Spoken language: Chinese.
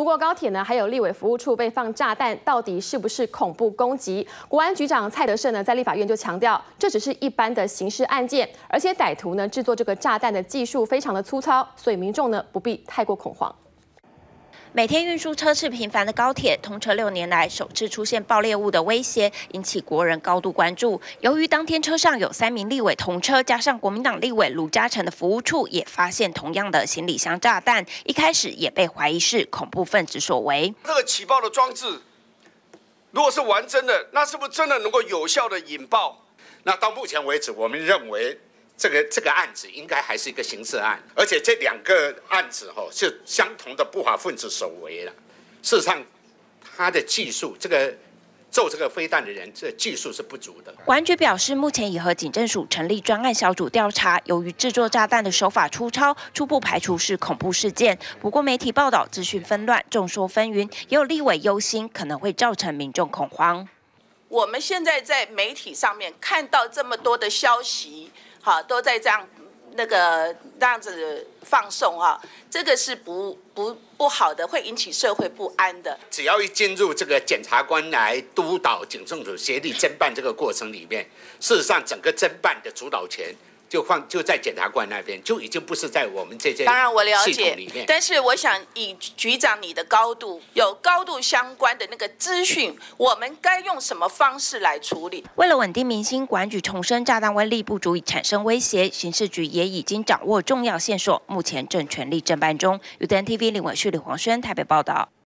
不过高铁呢，还有立委服务处被放炸弹，到底是不是恐怖攻击？国安局长蔡德胜呢，在立法院就强调，这只是一般的刑事案件，而且歹徒呢制作这个炸弹的技术非常的粗糙，所以民众呢不必太过恐慌。每天运输车次频繁的高铁通车六年来首次出现爆裂物的威胁，引起国人高度关注。由于当天车上有三名立委同车，加上国民党立委卢嘉诚的服务处也发现同样的行李箱炸弹，一开始也被怀疑是恐怖分子所为。这个起爆的装置，如果是完整的，那是不是真的能够有效的引爆？那到目前为止，我们认为。这个这个案子应该还是一个刑事案，而且这两个案子哈是相同的不法分子所为了。事实上，他的技术，这个做这个飞弹的人，这技术是不足的。管局表示，目前已和警政署成立专案小组调查，由于制作炸弹的手法粗糙，初步排除是恐怖事件。不过媒体报道资讯纷乱，众说纷纭，也有立委忧心可能会造成民众恐慌。我们现在在媒体上面看到这么多的消息。好，都在这样那个这样子放送哈，这个是不不不好的，会引起社会不安的。只要一进入这个检察官来督导警政署协力侦办这个过程里面，事实上整个侦办的主导权。就放就在检察官那边，就已经不是在我们这些当然我了解里面。但是我想以局长你的高度，有高度相关的那个资讯，我们该用什么方式来处理？为了稳定民心，管局重申炸弹威力不足以产生威胁，刑事局也已经掌握重要线索，目前正全力侦办中。UDN TV 林伟旭、李黄轩台北报道。